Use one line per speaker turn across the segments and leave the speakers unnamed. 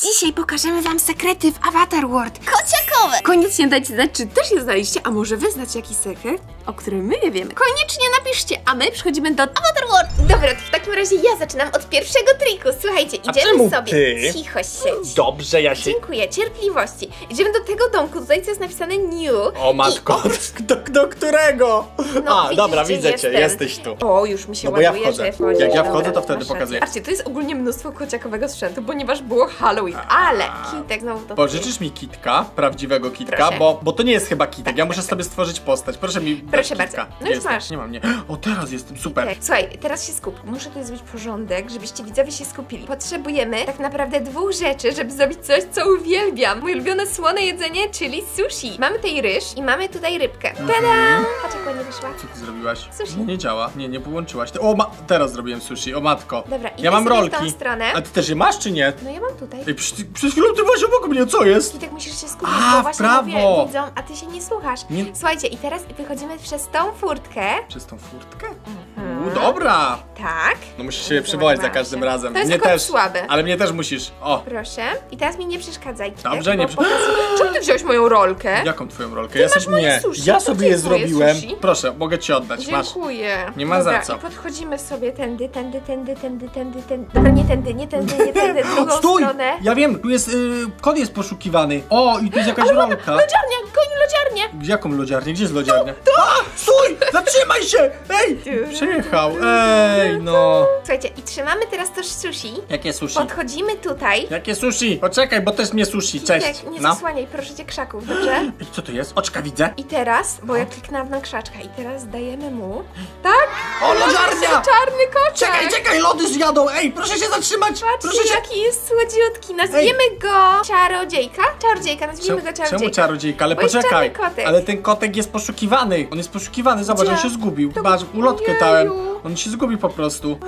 Dzisiaj pokażemy wam sekrety w Avatar World.
Kociakowe!
Koniecznie dajcie znać, czy też je znaliście, a może wy znacie jakiś sekret, o którym my nie wiemy. Koniecznie napiszcie, a my przechodzimy do
Avatar World! Dobra, to w takim razie ja zaczynam od pierwszego triku. Słuchajcie,
A
idziemy
czemu
sobie.
ty?
Cicho siedź.
Dobrze, ja się...
Dziękuję, cierpliwości. Idziemy do tego domku, tutaj co jest napisane new.
O matko,
oprócz...
do, do którego?
No,
A,
widzisz,
dobra,
gdzie
widzę cię,
jestem.
jesteś tu.
O, już mi się
No bo ja
ładuje,
wchodzę.
że wchodzi.
Jak ja wchodzę, to wtedy
masz
pokazuję.
Patrzcie, to jest ogólnie mnóstwo kociakowego sprzętu, ponieważ było Halloween, ale Kitek znowu to
Pożyczysz mi kitka, prawdziwego kitka,
Proszę.
bo, bo to nie jest chyba kitek, ja muszę sobie stworzyć postać. Proszę mi
Proszę bardzo. No już masz.
Nie mam, nie. O, teraz jestem, super.
Tak. Słuchaj, teraz się skup. Muszę tutaj zrobić porządek, żebyście widzowie się skupili. Potrzebujemy tak naprawdę dwóch rzeczy, żeby zrobić coś, co uwielbiam. Moje ulubione słone jedzenie, czyli sushi. Mamy tutaj ryż i mamy tutaj rybkę. Tada! Patrz jak ładnie wyszła.
Co ty zrobiłaś?
Sushi.
Nie, nie działa. Nie, nie połączyłaś. O, ma... teraz zrobiłem sushi, o matko.
Dobra, idę
ja mam
sobie w
rolki.
tą stronę.
A ty też je masz, czy nie?
No ja mam tutaj.
Ej, przed, przed chwilą ty byłaś obok mnie, co jest?
I tak musisz się skupić,
A,
bo właśnie
prawo.
mówię widzą, a ty się nie słuchasz.
Nie-
Słuchajcie, i teraz wychodzimy przez tą furtkę.
Przez tą furtkę?
Mhm.
U, dobra.
Tak.
No musisz się przywołać za każdym razem.
To jest
mnie też.
słabe.
Ale mnie też musisz. O,
Proszę. I teraz mi nie przeszkadzaj. Kitek,
Dobrze, nie
bo pokazuję-
Czemu ty wziąłeś moją rolkę?
jaką twoją rolkę? ja
masz
sobie
moje
nie.
sushi.
Ja
To
sobie je
jest moje
zrobiłem.
sushi?
Proszę, mogę ci oddać. Masz.
Dziękuję.
Nie ma
Dobra,
za co.
i podchodzimy sobie tędy, tędy, tędy, tędy, tędy, tędy. Dobra, nie tędy, nie tędy, nie tędy, w drugą
Stój!
stronę.
Ja wiem, tu jest. Y, kod jest poszukiwany. O, i tu jest jakaś rolka.
Lodziarnia, goni lodziarnię.
Jaką lodziarnię? Gdzie jest lodziarnia? A! Stój! Zatrzymaj się! Ej! Przejechał. Ej, no.
Słuchajcie, i trzymamy teraz to sushi.
Jakie sushi?
Podchodzimy tutaj.
Jakie sushi? Poczekaj, bo też mnie sushi. Cześć.
Kitek, nie
No.
zasłaniaj, proszę cię krzaków, dobrze?
I co to jest? Oczka widzę.
I teraz, bo ja kliknęłam na krzaczka i teraz dajemy mu... Tak?
O, lodziarnia!
Czarny koczek!
Czekaj, czekaj, lody zjadą! Ej, proszę się zatrzymać!
Patrzcie,
Proszę się...
jaki jest słodziutki. Nazwiemy go Czarodziejka. Czarodziejka, nazwijmy go
Czemu
Czarodziejka.
czarodziejka? Ale
Bo
poczekaj. Ale ten kotek jest poszukiwany. On jest poszukiwany, zobacz,
Gdzie?
on się zgubił.
To-
ulotkę dałem. On się zgubił po prostu.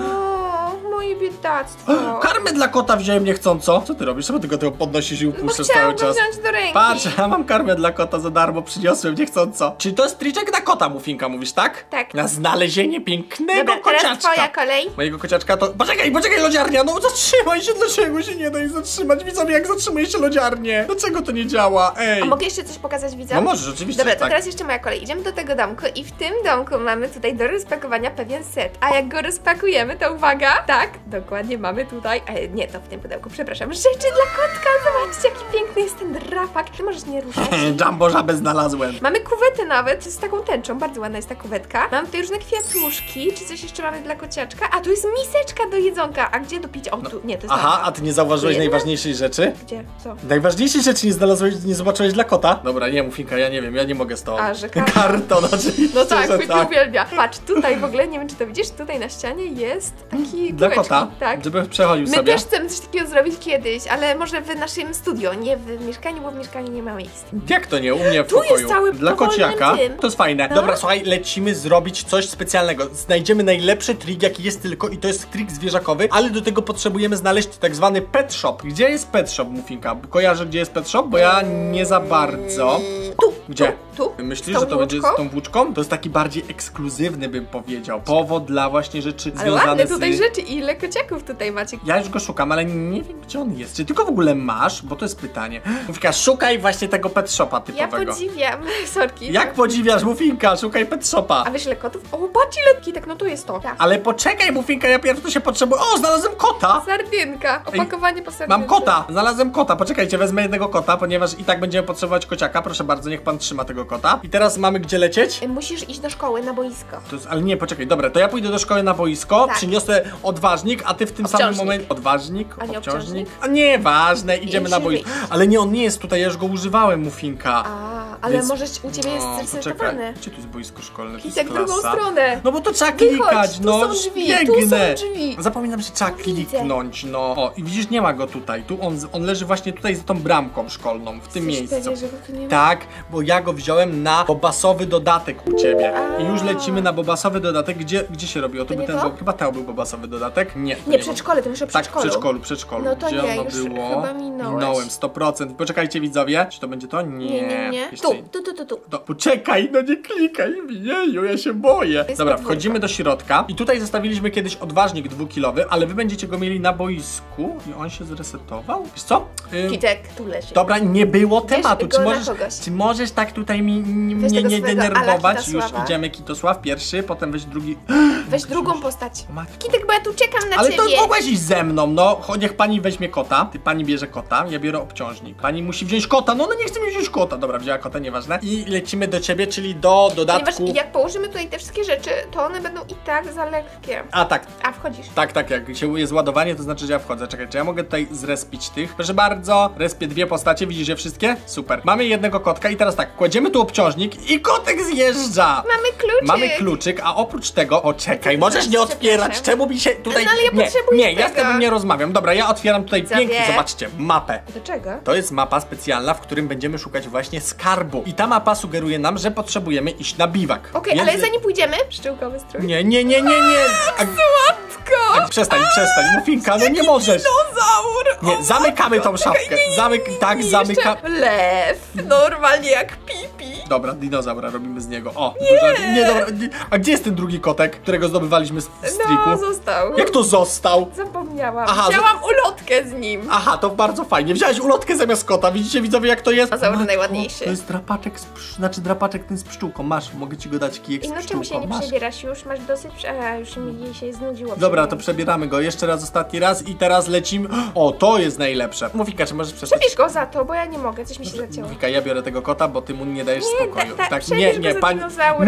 Moje biedactwo.
Karmę dla kota wziąłem niechcąco. Co ty robisz? Czemu ty go tego podnosisz i upuszczasz
chciałam
cały czas?
wziąć do ręki.
Patrz, ja mam karmę dla kota za darmo, przyniosłem niechcąco. Czy to jest triczek na kota, Mufinka, mówisz, tak?
Tak.
Na znalezienie pięknego
Dobra, teraz
kociaczka.
twoja kolej.
Mojego kociaczka to... Poczekaj, poczekaj, lodziarnia! No zatrzymaj się, dlaczego się nie da jej zatrzymać? Widzowie, jak zatrzymuje się lodziarnię? Dlaczego to nie działa? Ej!
A mogę jeszcze coś pokazać widzom?
No możesz, oczywiście,
Dobra, to
tak.
teraz jeszcze moja kolej. Idziemy do tego domku i w tym domku mamy tutaj do rozpakowania pewien set. A jak go rozpakujemy, to uwaga, tak, dokładnie mamy tutaj, e, nie, to w tym pudełku, przepraszam, rzeczy dla kotka. Zobaczcie, jaki piękny jest ten drapak. Ty możesz nie ruszać.
Jumbo żabę znalazłem.
Mamy kuwetę nawet z taką tęczą, bardzo ładna jest ta kuwetka. Mamy tutaj różne kwiatuszki, czy coś jeszcze mamy dla kociaczka? A tu jest miseczka do jedzonka, a gdzie do picia? O, tu, nie, to jest
Aha, a ty nie zauważyłeś
jedna?
najważniejszej rzeczy?
Gdzie? Co?
Najważniejszej rzeczy nie znalazłeś, nie zobaczyłeś dla kota? Dobra, nie, Mufinka, ja nie wiem, ja nie mogę z.
A, że karton.
Karton, oczywiście,
No tak,
że tak.
uwielbia. Patrz, tutaj w ogóle, nie wiem czy to widzisz, tutaj na ścianie jest taki
Dla kota?
Tak.
Żeby przechodził
My
sobie.
też chcemy coś takiego zrobić kiedyś, ale może w naszym studio, nie w mieszkaniu, bo w mieszkaniu nie ma miejsc.
Jak to nie? U mnie w
Tu jest
pokoju.
cały
Dla kociaka.
tym.
To jest fajne.
No.
Dobra, słuchaj, lecimy zrobić coś specjalnego. Znajdziemy najlepszy trik, jaki jest tylko i to jest trik zwierzakowy, ale do tego potrzebujemy znaleźć tak zwany pet shop. Gdzie jest pet shop, Mufinka? Kojarzę, gdzie jest pet shop? Bo ja nie za bardzo.
Tu,
Gdzie?
Tu, tu.
Myślisz, że to będzie z tą włóczką? To jest taki bardziej ekskluzywny, bym powiedział. Powód dla właśnie rzeczy
Ale
związane
ładne
z...
tutaj rzeczy, ile kociaków tutaj macie.
Ja już go szukam, ale nie wiem, gdzie on jest. Czy ty go w ogóle masz? Bo to jest pytanie. Mufinka, szukaj właśnie tego pet shopa
Ja
typowego.
podziwiam, sorki.
Jak podziwiasz, Mufinka? Szukaj pet shopa.
A wiesz ile kotów? O, patrz ile kitek, no to jest to. Tak.
Ale poczekaj, Mufinka, ja pierwszy się potrzebuję. O, znalazłem kota!
Sardynka, opakowanie po sardynce.
Mam kota! Znalazłem kota. Poczekajcie, wezmę jednego kota, ponieważ i tak będziemy potrzebować kociaka. Proszę bardzo, niech pan trzyma tego kota. I teraz mamy gdzie lecieć?
Y, Musisz iść do szkoły, na boisko.
To jest, ale nie, poczekaj, dobra, to ja pójdę do szkoły na boisko,
Tak.
przyniosę odważnik, a ty w tym samym
Obciążnik.
momencie. Odważnik?
A nie obciążnik?
A nie, ważne, idziemy na boisko. Ale nie, on nie jest tutaj, ja już go używałem, Mufinka.
A, ale
Więc-
może u ciebie jest
No,
zresetowany.
poczekaj. Gdzie tu jest boisko szkolne? Tu jest
Kitek w drugą stronę.
No bo to trzeba klikać,
tu
no.
są drzwi, tu
biegnę.
są drzwi.
Zapominam, że trzeba kliknąć, no. O, i widzisz, nie ma go tutaj. Tu on, on leży właśnie tutaj za tą bramką szkolną, w tym
Jesteś
miejscu.
pewien, że go tu nie ma?
Tak, bo ja go wziąłem na bobasowy dodatek u ciebie. I już lecimy na bobasowy dodatek. Gdzie, gdzie się robiło? To,
To nie
ten,
to?
bo, chyba to był bobasowy dodatek? Nie. to
Nie,
był.
przedszkole, ty myślisz o
Tak,
przedszkolu.
przedszkolu, przedszkolu.
No to
Gdzie
nie,
ono
już
było?
chyba minąłeś.
Minąłem, 100%. Poczekajcie widzowie, czy to będzie to? Nie.
Nie, nie, nie. Tu, tu, tu, tu, tu.
No, poczekaj, no nie klikaj mi, jeju, ja się boję.
jest
Dobra,
podwórko.
wchodzimy do środka i tutaj zostawiliśmy kiedyś odważnik dwukilowy, ale wy będziecie go mieli na boisku i on się zresetował? Wiesz co? Ym,
Kitek, tu leży.
Dobra, nie było tematu.
go
Czy
na
możesz,
kogoś.
czy możesz tak tutaj mi, mi,
Weź
mnie
tego
nie
swojego
denerwować? Już
Kitosława.
idziemy Kitosław pierwszy, potem weź drugi.
Weź drugą postać.
Matko.
Kitek, bo ja tu czekam na
Ale to
ciebie.
mogłaś iść ze mną, no. Cho- Niech pani weźmie kota. Ty pani bierze kota, ja biorę obciążnik. Pani musi wziąć kota, no ona nie chce mi wziąć kota. Dobra, wzięła kota, nieważne. I lecimy do ciebie, czyli do
Ponieważ
dodatku.
jak położymy tutaj te wszystkie rzeczy, to one będą i tak za lekkie.
A tak,
A, wchodzisz.
tak, tak, jak się jest ładowanie, to znaczy, że ja wchodzę. Czekaj, czy ja mogę tutaj zrespić tych? Proszę bardzo, respię dwie postacie, widzisz je wszystkie? Super. Mamy jednego kotka i teraz tak, kładziemy tu obciążnik i kotek zjeżdża!
Mamy kluczyk.
Mamy kluczyk, a oprócz tego, o czekaj, możesz nie otwierać, czemu mi się tutaj...
No, ale ja
nie,
potrzebuję
nie, ja z
tego.
nie rozmawiam. Dobra, ja otwieram tutaj
Widzowie.
pięknie, zobaczcie, mapę.
Do czego?
To jest mapa specjalna, w którym będziemy szukać właśnie skarbu. I ta mapa sugeruje nam, że potrzebujemy iść na biwak.
Okej,
Więc-
ale zanim pójdziemy... Pszczółkowy strój.
Nie, nie, nie, nie, nie! A,
Słodko!
a, przestań, przestań, Mufinka, no nie możesz!
Dinozaur!
Nie, zamykamy tą szafkę. Zamyk, tak, zamyka.
Lew. Normalnie jak pipi.
Dobra, dinozaura robimy z niego. O, nie, nie dobra. Nie. A gdzie jest ten drugi kotek, którego zdobywaliśmy z w striku?
No, został.
Jak to został?
Zapomniałam.
Aha,
Wzięłam ulotkę z nim.
Aha, to bardzo fajnie. Wziąłeś ulotkę zamiast kota. Widzicie widzowie jak to jest?
Dinozaur
Matko,
najładniejszy.
To jest drapaczek z psz... znaczy drapaczek ten z pszczółką. Masz, mogę ci go dać kijek
I
z
no czemu się nie
Masz.
przebierasz już? Masz dosyć... A, już mi się znudziło.
Dobra, to przebieramy go jeszcze raz, ostatni raz i teraz lecimy. O, to jest najlepsze. Mufika, czy możesz przestać?
Przebierz go za to, bo ja nie mogę, coś mi się zacięło.
Mufika, ja biorę tego kota, bo ty mu nie dajesz
Nie,
spokoju.
tak, tak,
tak, nie, nie, pani.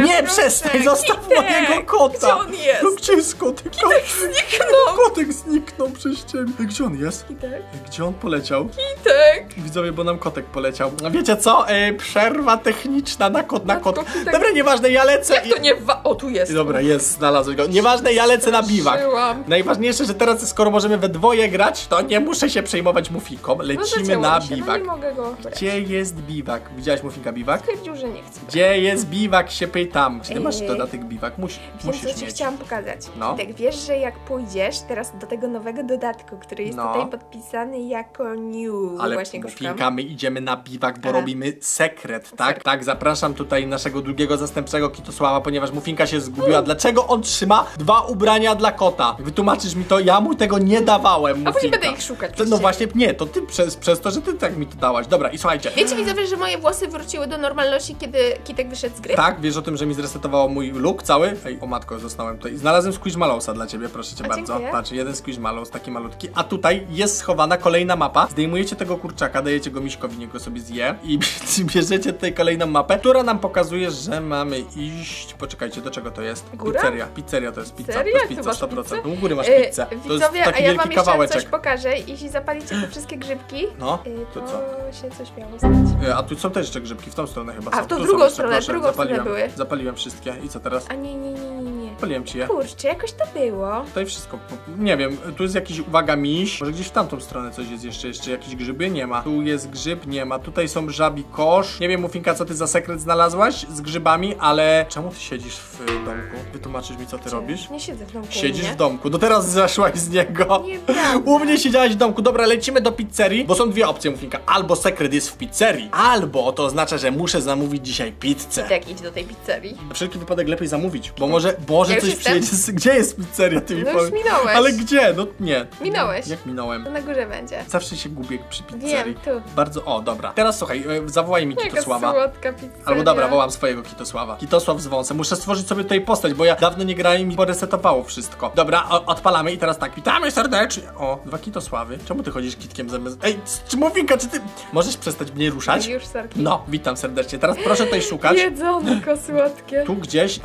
Nie, przestań, zostaw mojego kota.
gdzie on jest?
No gdzie jest kotek? Kitek
zniknął.
Kotek zniknął przez ciebie. Gdzie on jest?
Kitek.
Gdzie on poleciał?
Kitek.
Widzowie, bo nam kotek poleciał. A wiecie co? E, przerwa techniczna na kot, na kot.
Kitek.
Dobra, nieważne, ja lecę.
Jak to nie wa... O, tu jest.
Dobra, jest, znalazłeś go. Nieważne, ja lecę na biwak. Najważniejsze, że teraz, skoro możemy we dwoje grać, to nie muszę się przejmować mufiką.
No
Lecimy na
się,
biwak.
No nie mogę go brać.
Gdzie jest biwak? Widziałaś mufinka biwak?
Stwierdził, że nie chce.
Gdzie jest biwak, się pytam. Czy ty masz dodatek biwak? Musi,
Wiem,
musisz
co ci
mieć.
chciałam pokazać.
No.
Tak, wiesz, że jak pójdziesz teraz do tego nowego dodatku, który jest
No.
Tutaj podpisany jako new,
Ale
właśnie go szukam.
mufinka, my idziemy na biwak, bo
Aha.
robimy sekret, tak? Tak, zapraszam tutaj naszego drugiego zastępczego Kitosława, ponieważ mufinka się zgubiła. Dlaczego on trzyma dwa ubrania dla kota? Wytłumaczysz mi to, ja mu tego nie dawałem,
A później będę ich szukać.
To- No właśnie, nie, to ty przez, przez to, że ty tak mi to dałaś. Dobra, i słuchajcie.
Wiecie widzowie, że moje włosy wróciły do normalności, kiedy Kitek wyszedł z gry?
Tak, wiesz o tym, że mi zresetowało mój look cały? Ej, o matko, zostałem tutaj. Znalazłem Squishmallowsa dla ciebie, proszę cię
A,
bardzo.
dziękuję.
Patrz, jeden Squishmallows, taki malutki. A tutaj jest schowana kolejna mapa. Zdejmujecie tego kurczaka, dajecie go miśkowi, niech go sobie zje. I bierzecie tutaj kolejną mapę, która nam pokazuje, że mamy iść... Poczekajcie, do czego to jest?
Góra?
Pizzeria. Pizzeria to jest pizza.
Serio?
To jest
Tu
pizza,
masz
100%.
pizzę?
U góry masz
E,
pizzę. To jest
Widzowie,
taki
a ja wam jeszcze
kawałeczek.
coś pokażę. Jeśli zapalicie te wszystkie grzybki,
No,
y,
to
to
co?
się coś miało stać.
E, A tu są też jeszcze grzybki, w tą stronę chyba
A,
są.
w tą
Tu
drugą stronę, drugą stronę były.
Zapaliłem wszystkie. I co teraz?
A nie, nie, nie, nie, nie.
Zapaliłem ci je.
Kurczę, jakoś to było.
Tutaj wszystko. Nie wiem, tu jest jakiś, uwaga, miś. Może gdzieś w tamtą stronę coś jest jeszcze, jeszcze jakieś grzyby? Nie ma. Tu jest grzyb, nie ma. Tutaj są żabi kosz. Nie wiem, Mufinka, co ty za sekret znalazłaś z grzybami, ale czemu ty siedzisz w domku? Wytłumaczysz mi, co ty robisz?
Nie siedzę w domku.
Siedzisz
nie?
w domku. No teraz zeszłaś z niego.
Nieprawda.
U mnie siedziałaś w domku. Dobra, lecimy do pizzerii, bo są dwie opcje, Mufinka. Albo sekret jest w pizzerii, albo to oznacza, że muszę zamówić dzisiaj pizzę.
Tak, idź do tej pizzerii.
Na wszelki wypadek lepiej zamówić, bo może, może
Ja
coś
jestem.
przyjedzie. Z... Gdzie jest pizzeria, ty mi
No już minąłeś.
Ale gdzie? No nie.
Minąłeś.
Jak minąłem?
To na górze będzie.
Zawsze się gubię przy pizzerii.
Wiem, tu.
Bardzo, o dobra. Teraz słuchaj, e, zawołaj mi
Jaka
Kitosława.
słodka pizzeria.
Albo dobra, wołam swojego Kitosława. Kitosław z wąsem. Muszę stworzyć sobie tutaj postać, bo ja dawno nie grałem i mi poresetowało wszystko. Dobra, o, odpalamy i teraz tak. Witamy serdecznie. O, dwa Kitosławy. Czemu ty chodzisz kitkiem zamiast... Ej, czy Mofinka, czy ty... Możesz przestać mnie ruszać?
Już.
No, witam serdecznie. Teraz proszę tutaj szukać.
Jedzonko słodkie.
Tu gdzieś.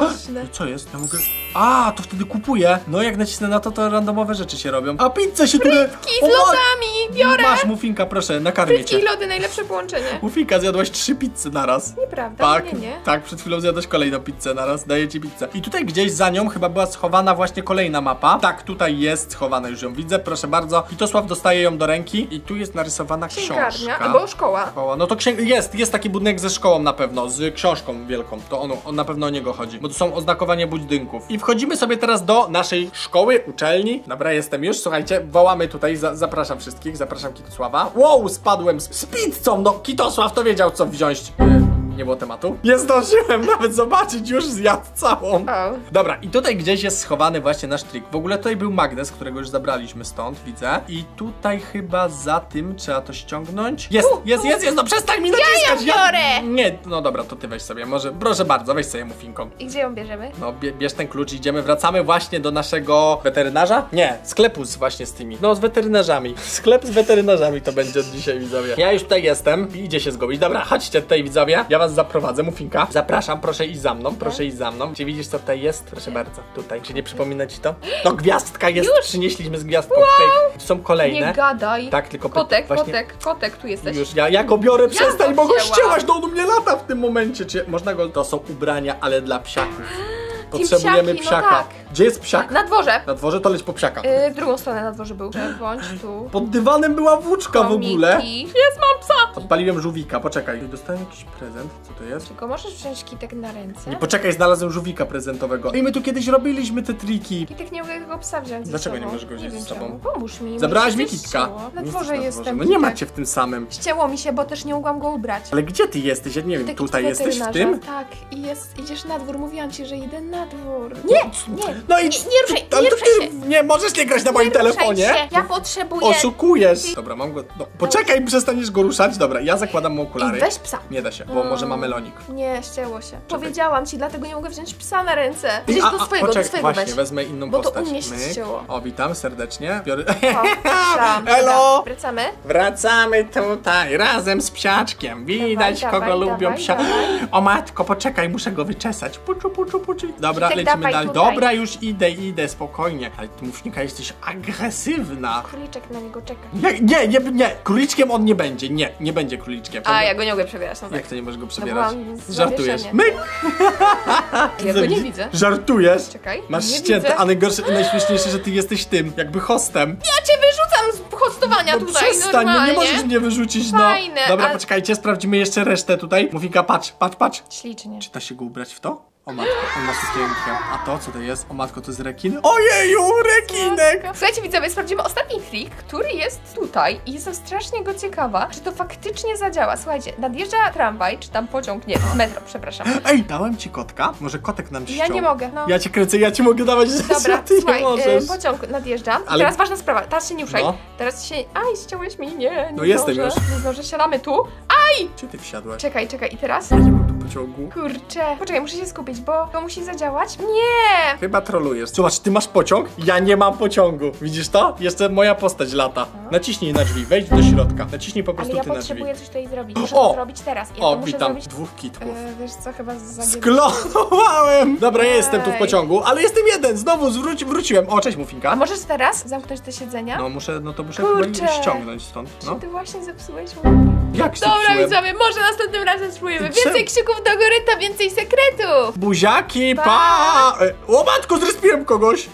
Co jest? Ja mogę. A, to wtedy kupuję. No, jak nacisnę na to, to randomowe rzeczy się robią. A pizzę się tu.
Frytki z lodami! Biorę!
Masz mufinka, proszę, nakarmię
Frytki
cię.
i lody, najlepsze połączenie.
Mufinka, zjadłaś trzy pizze naraz.
Nieprawda,
Tak,
nie, nie.
tak, przed chwilą zjadłaś kolejną pizzę naraz, daję ci pizzę. I tutaj gdzieś za nią chyba była schowana właśnie kolejna mapa. Tak, tutaj jest schowana, już ją widzę, proszę bardzo. Kitosław dostaje ją do ręki i tu jest narysowana
Księgarnia,
książka.
albo szkoła.
Szkoła. No to księg... jest, jest taki budynek ze szkołą na pewno, z książką wielką. To on, on na pewno o niego chodzi, bo to są oznakowania budynków. I wchodzimy sobie teraz do naszej szkoły, uczelni. Dobra, jestem już, słuchajcie, wołamy tutaj, za, zapraszam wszystkich, zapraszam Kitosława. Wow, spadłem z, z pizzą, no Kitosław to wiedział co wziąć. Y, nie było tematu. Nie zdążyłem nawet zobaczyć, już zjadł całą. Dobra, i tutaj gdzieś jest schowany właśnie nasz trik. W ogóle tutaj był magnes, którego już zabraliśmy stąd, widzę. I tutaj chyba za tym trzeba to ściągnąć. Jest, jest, jest, jest, no przestań mi naciskać!
ją biorę!
Nie, no dobra, to ty weź sobie, może, proszę bardzo, weź sobie mufinką.
I gdzie ją bierzemy?
No, bie, bierz ten klucz, idziemy, wracamy właśnie do naszego weterynarza? Nie, sklepu z właśnie z tymi. No, z weterynarzami. Sklep z weterynarzami to będzie od dzisiaj, widzowie. Ja już tutaj jestem i idzie się zgubić. Dobra, chodźcie tutaj, widzowie. Ja was zaprowadzę, mufinka. Zapraszam, proszę iść za mną, proszę iść za mną. Czy widzisz, co tutaj jest? Proszę bardzo, tutaj. Czy nie przypomina ci to? No, gwiazdka jest,
Już?
przynieśliśmy z gwiazdką. Tutaj są kolejne.
Nie gadaj.
Tak, tylko py-
Kotek,
właśnie-
kotek, kotek, tu jesteś.
Już, ja, ja go biorę, przestań, bo go
wzięłam.
ścięłaś, no on u mnie lata w tym momencie. Czy można go... To są ubrania, ale dla psiaków. Potrzebujemy
psiaki, no
psiaka.
tak.
Gdzie jest psiak?
Na dworze.
Na dworze to leć po psiaka.
Yy, w drugą stronę na dworze był. Bądź tu.
Pod dywanem była włóczka w ogóle.
Jest, mam psa!
Odpaliłem żółwika, poczekaj. Dostałem jakiś prezent, co to jest?
Tylko możesz wziąć kitek na ręce?
Nie, poczekaj, znalazłem żółwika prezentowego. I my tu kiedyś robiliśmy te triki.
Kitek nie mogę tego psa wziąć ze
Dlaczego nie możesz go wziąć ze sobą?
Pomóż mi.
Zabrałaś mi kitka.
ścięło. Na dworze jestem.
No nie macie w tym samym.
Ścięło mi się, bo też nie mogłam go ubrać.
Ale gdzie ty jesteś? Ja nie wiem, tutaj
jest
jesteś w tym?
Tak, i jest, idziesz na dwór. Mówiłam ci, że idę na dwór. Nie, nie.
No i
Nie, ruszaj, nie ruszaj
ty
się.
nie możesz nie grać na moim telefonie.
Się. Ja potrzebuję...
Oszukujesz! Dobra, mam go. No, poczekaj, przestaniesz go ruszać. Dobra, ja zakładam mu okulary.
I weź psa.
Nie da się, bo może ma melonik.
Nie, ścięło się. Powiedziałam ci, dlatego nie mogę wziąć psa na ręce.
A,
do swojego, do
poczekaj,
swojego
Właśnie,
weź.
wezmę inną
Bo to u
postać.
mnie się ścięło.
O, witam serdecznie. Biorę... Elo!
Wracamy.
Wracamy tutaj razem z psiaczkiem. Widać,
Dawaj,
kogo
dawaj,
lubią psia.
dawaj.
O matko, poczekaj, muszę go wyczesać. Puczu, puczu, puczu. Dobra,
Kitek,
lecimy dalej.
tutaj.
Dobra, już idę, idę, spokojnie. Ale ty, Mufnika, jesteś agresywna.
Króliczek na niego czeka.
Nie, nie, nie, nie, króliczkiem on nie będzie. Nie, nie będzie króliczkiem.
A, ja go nie mogę przebierać, no tak.
Jak to nie możesz go przebierać?
byłam z
Żartujesz.
zawieszenia.
Myk!
Ja go nie widzę.
Żartujesz?
Czekaj,
Masz
nie
ścięte,
widzę.
a najgorsze, najśmieszniejsze, że ty jesteś tym, jakby hostem.
Ja cię wyrzucam z hostowania
No
tutaj,
przestań, no
normalnie.
nie możesz mnie wyrzucić, no.
Fajne,
Dobra,
ale-
poczekajcie, sprawdzimy jeszcze resztę tutaj. Mufika, patrz, patrz, patrz.
Ślicznie.
Czy da się go ubrać w to? O matko, on ma sukienkę. A to, co to jest? O matko, to jest rekin? Ojeju, rekinek!
Słuchajcie widzowie, sprawdzimy ostatni trik, który jest tutaj i jestem strasznie go ciekawa, czy to faktycznie zadziała. Słuchajcie, nadjeżdża tramwaj, czy tam pociąg, nie, metro, przepraszam.
Ej, dałem ci kotka? Może kotek nam
Ja
ściął?
nie mogę, no.
Ja cię kręcę, ja ci mogę dawać rzeczy,
Dobra,
ty nie
słuchaj,
możesz.
y, pociąg nadjeżdża.
Ale-
Teraz ważna sprawa, teraz się nie ruszaj.
No.
Teraz się... Aj, ściąłeś mi, nie, nie
No jestem
zdążę.
już.
Nie zdążę, siadamy tu.
Czy ty wsiadłaś?
Czekaj, czekaj, i teraz?
Pociągu.
Kurczę. Poczekaj, muszę się skupić, bo to musi zadziałać. Nie!
Chyba trolujesz. Zobacz, ty masz pociąg? Ja nie mam pociągu. Widzisz to? Jeszcze moja postać lata. Naciśnij na drzwi, wejdź do środka. Naciśnij po
Ale
prostu
ja
ty na drzwi.
potrzebuję coś tutaj zrobić. Muszę
O!
to zrobić teraz. Ja
O,
to muszę
witam.
zrobić...
Dwóch kitków.
E, wiesz co, chyba zagię...
Sklonowałem! Dobra, ja jestem tu w
Ej.
pociągu, ale jestem jeden. Znowu zwróci, wróciłem. O, cześć
A
Mufinka.
możesz teraz zamknąć te siedzenia?
No muszę, no to muszę
Kurczę.
chyba ściągnąć stąd. No.
Czy ty właśnie zepsułeś mój...
Jak
Dobra
zepsułem?
widzowie, może następnym razem spróbujemy.
Ty?
Więcej krzyków do góry, to więcej sekretów!
Buziaki, pa!
Pa!
E, O matko, zrespiłem kogoś!